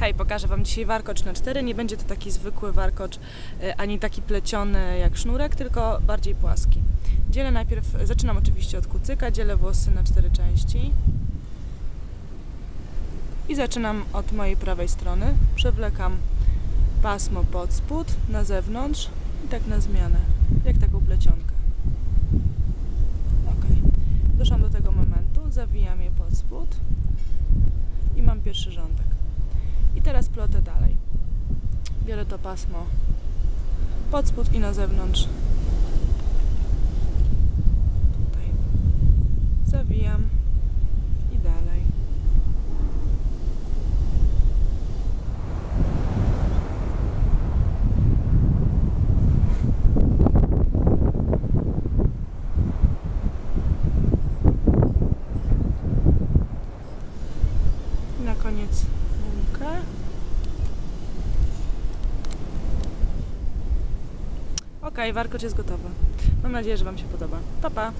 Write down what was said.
Hej, pokażę Wam dzisiaj warkocz na cztery. Nie będzie to taki zwykły warkocz, y, ani taki pleciony jak sznurek, tylko bardziej płaski. Dzielę najpierw, zaczynam oczywiście od kucyka, dzielę włosy na cztery części. I zaczynam od mojej prawej strony. Przewlekam pasmo pod spód, na zewnątrz i tak na zmianę, jak taką plecionkę. Ok. Doszłam do tego momentu, zawijam je pod spód i mam pierwszy rządek. I teraz plotę dalej. Biorę to pasmo pod spód i na zewnątrz. Tutaj. Zawijam i dalej. Na koniec Ok, warkocz jest gotowy. Mam nadzieję, że Wam się podoba. Pa, pa!